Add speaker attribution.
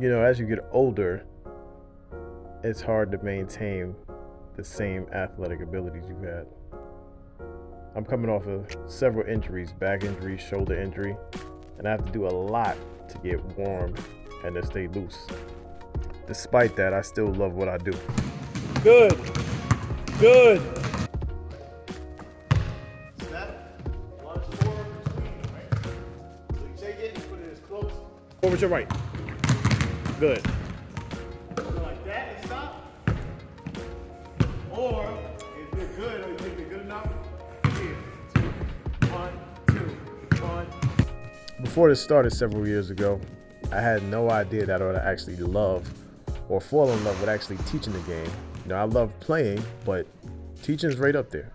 Speaker 1: you know, as you get older, it's hard to maintain the same athletic abilities you've had. I'm coming off of several injuries, back injury, shoulder injury, and I have to do a lot to get warm and to stay loose. Despite that, I still love what I do.
Speaker 2: Good. Good.
Speaker 3: Step, lunge forward, swing, right? So you take it and put it as close
Speaker 2: Over to your right. Good.
Speaker 3: like that and stop. Or if you're good or you think you're good enough, here. Two, one, two, one.
Speaker 1: Before this started several years ago, I had no idea that I would actually love or fall in love with actually teaching the game. You know, I love playing, but teaching is right up there.